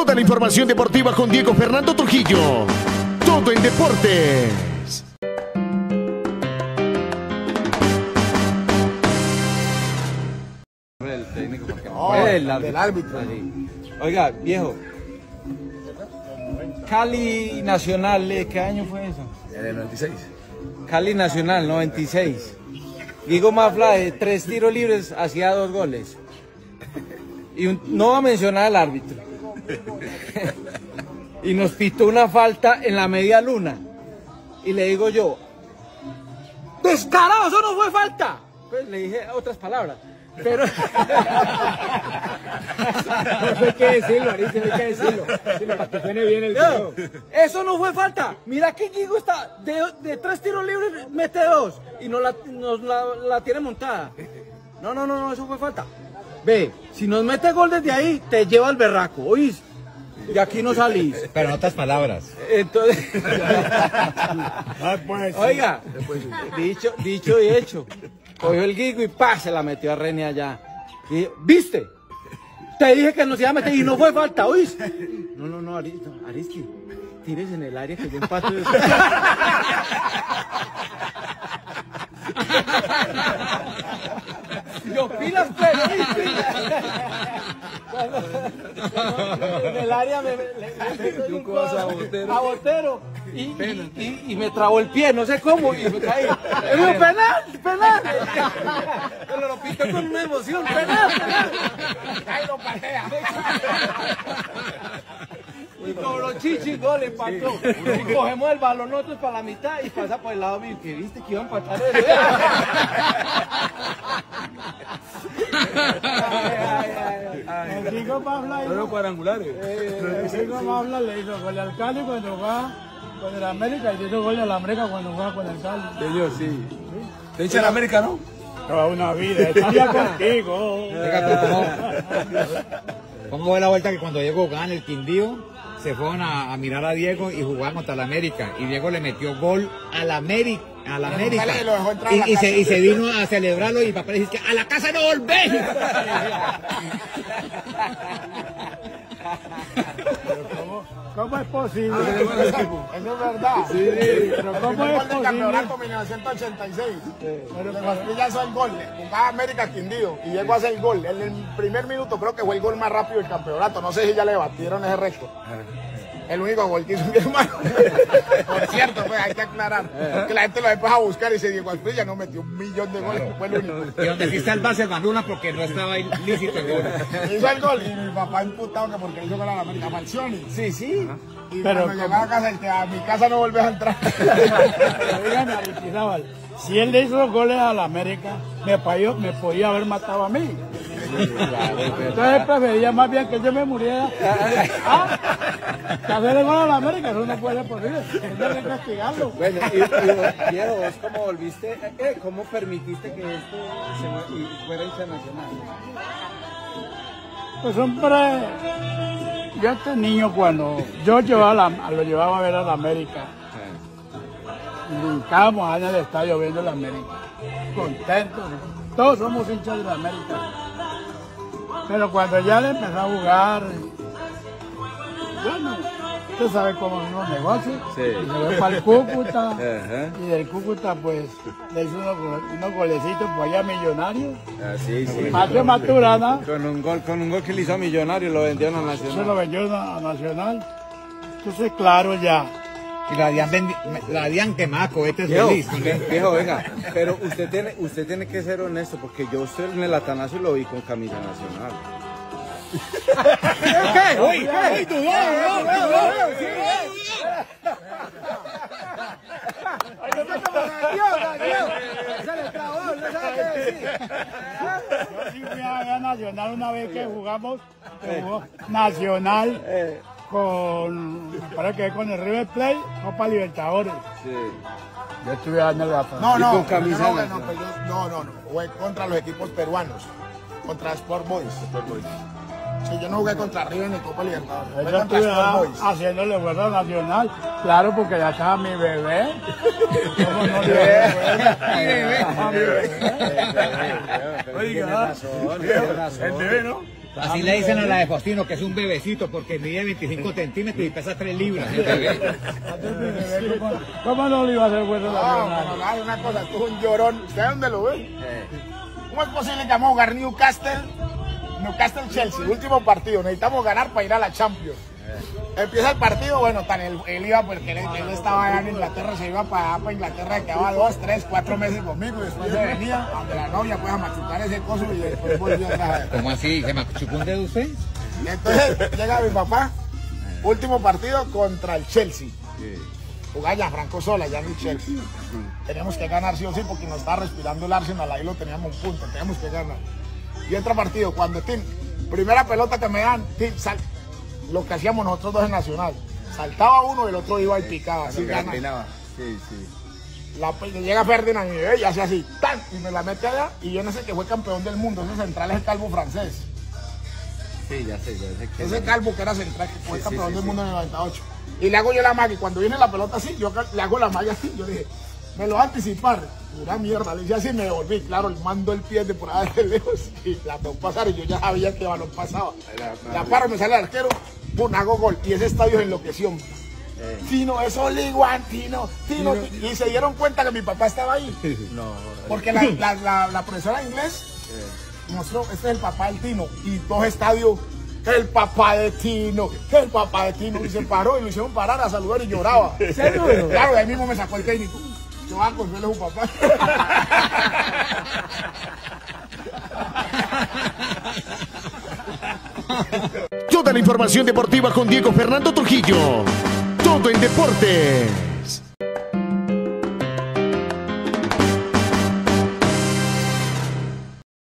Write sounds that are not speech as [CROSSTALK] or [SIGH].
Toda la información deportiva con Diego Fernando Trujillo. Todo en deportes. El técnico porque no No, puede, el del árbitro. Oiga, viejo. Cali Nacional, ¿eh? ¿qué año fue eso? En el 96. Cali Nacional, 96. Diego Mafla, de tres tiros libres, hacía dos goles. Y un- no va a mencionar al árbitro. [LAUGHS] y nos pitó una falta en la media luna. Y le digo yo, ¡descarado! ¡Eso no fue falta! Pues le dije otras palabras. Pero. Eso [LAUGHS] hay que decirlo, Aristides, hay que decirlo. Para que suene bien el No, video. eso no fue falta. Mira que Gigo está de, de tres tiros libres, mete dos y nos la, nos la, la tiene montada. No, no, no, no, eso fue falta. Ve, si nos mete gol desde ahí, te lleva al berraco, ¿oís? Y aquí no salís. Pero en otras palabras. Entonces, [LAUGHS] Ah, pues, oiga, dicho, dicho y hecho. Cogió el Gigo y pa, se la metió a René allá. Y, ¿viste? Te dije que nos iba a meter y no fue falta, ¿oís? No, no, no, Aristi, Aristi, tires en el área que yo empato. [LAUGHS] [LAUGHS] Yo pilas, pero ¿oíste? en el área me, le, le- le- un codazo a Botero, a Botero y, y, y- y me trabó el pie, no sé cómo, y me caí. Y digo, penal, penal. Pero lo pito con una emoción, penal, penal. Ahí lo patea. [LAUGHS] Chichis, gol, empató. Y cogemos el balón nosotros para la mitad y pasa por el lado mío. Que viste que iba a empatar eso. Ay, ay, ay. El Diego Pabla hizo- cuadrangulares. el Diego Pabla le hizo gol al Cali cuando jugaba con el América y le hizo gol al América cuando jugaba con el Cali. Ellos sí. Te echan América, ¿no? Toda una vida, [LAUGHS] estaría contigo. [LAUGHS] ¿cómo, fue la vuelta que cuando jugaba en el Quindío, se fueron a, a mirar a Diego y jugaban contra el América? Y Diego le metió gol al América. A la América. y a la Y, se, y se vino a celebrarlo y papá le dice que a la casa no volvés. [LAUGHS] ¿Cómo, cómo es posible? Eso es verdad. Sí, pero El ¿cómo primer es posible? campeonato 1986. Pero Castilla hizo el gol. Jugaba América Quindío y llegó a hacer el gol. En el primer minuto creo que fue el gol más rápido del campeonato. No sé si ya le batieron ese récord. El único gol que hizo mi hermano. [LAUGHS] Hay que aclarar. Que la gente lo después a buscar y se Diego Asprilla no metió un millón de goles. Fue el único. Y donde fuiste al bar se mandó una porque no estaba ilícito el gol. [LAUGHS] Hizo el gol y mi papá imputado que porque hizo gol a la América Falcioni. Sí, sí. Y Pero cuando llegaba a casa, el que a mi casa no volvés a entrar. [LAUGHS] Pero dígame, Aristizábal, si él le hizo los goles a la América, me, payó- me podía haber matado a mí. Entonces prefería más bien que yo me muriera. [LAUGHS] Ah, que hacerle gol a la América, eso no puede ser posible. Tendría que castigarlo. Bueno, y, y Diego, vos cómo volviste, eh, eh, cómo permitiste que esto se fuera internacional. Pues hombre, yo este niño cuando yo llevaba la- lo llevaba a ver a la América, brincábamos allá en el estadio viendo la América, contentos, todos somos hinchas de la América. Pero cuando ya le empezó a jugar, bueno, usted sabe cómo son los negocios, Sí. y se fue para el Cúcuta, Ajá. y del Cúcuta pues le hizo unos, unos golecitos por allá millonarios, Ah, sí, sí. Mateo Maturana, Con un gol, con un gol que le hizo a Millonario lo vendieron a se lo Nacional. vendió a Nacional. Entonces, claro, ya. Y la habían, vendi- la habían quemado, cohetes Viejo, feliz. viejo, venga, pero usted tiene, usted tiene que ser honesto porque yo usted en el Atanazo lo vi con camisa nacional. ¿Qué? Uy, uy, dudó. Yo sí fui a ver Nacional una vez que jugamos, que jugó Nacional con, parece que con el River Plate, Copa Libertadores. Sí. Yo estuve el Atlas. No, no, con camisa no, no, nacional. pues yo- no, no, no, jugué contra los equipos peruanos, contra Sport Boys. Sí, yo no jugué contra River ni Copa Libertadores, jugué Yo contra estuve Sport Boys. haciéndole Nacional, claro, porque ya estaba mi bebé. ¿Cómo no le [LAUGHS] mi bebé. [LAUGHS] Tiene razón, tiene razón. El bebé, ¿no? Así le dicen a la de Faustino que es un bebecito porque mide 25 centímetros y pesa 3 libras. [LAUGHS] ¿Cómo no le iba a hacer bueno la No, pero no, una cosa, tú un llorón. ¿Usted dónde lo ve? ¿Cómo es posible que vamos a jugar Newcastle? Newcastle Chelsea, último partido. Necesitamos ganar para ir a la Champions. Empieza el partido, bueno, tan él, él iba porque él, él estaba allá en Inglaterra, se iba para, para Inglaterra, quedaba dos, tres, cuatro meses conmigo y después se venía, donde la novia pues a machucar ese coso y después volvió atrás. ¿Cómo así? ¿Se me chupó un dedo usted? Y entonces llega mi papá, último partido contra el Chelsea. Jugaba ya Franco Sola, ya en el Chelsea. Teníamos que ganar sí o sí porque nos estaba respirando el Arsenal, ahí lo teníamos un punto, teníamos que ganar. Y otro partido, cuando Tim, primera pelota que me dan, Tim, sal, lo que hacíamos nosotros dos en Nacional. Saltaba uno y el otro iba y picaba, así gana. Sí, sí. La, llega Ferdinand y, y hace así, ¡tan! y me la mete allá. Y yo no sé que fue campeón del mundo, ese central es el calvo francés. Sí, ya sé, ya sé que. Ese calvo que era central, que fue Sí, campeón sí, del sí, mundo en el 98. Y le hago yo la magia, y cuando viene la pelota así, yo le hago la magia así, yo dije, me lo va a anticipar. Pura mierda, le hice así y me devolví. Claro, le mando el pie de por allá de lejos y la veo pasar y yo ya sabía que balón pasaba. La paro, me sale el arquero, pum, hago gol. Y ese estadio se enloqueció. Tino, es Oliguan, Tino, Tino. Y se dieron cuenta que mi papá estaba ahí. [LAUGHS] No, Porque la, la, la, la profesora de inglés mostró, este es el papá del Tino, y dos estadios, el papá de Tino, el papá de Tino, y se paró y lo hicieron parar a saludar y lloraba. [LAUGHS] serio? Claro, ahí mismo me sacó el técnico. Yo va a consuelo a su papá. [LAUGHS] Toda la información deportiva con Diego Fernando Trujillo. Todo en deporte.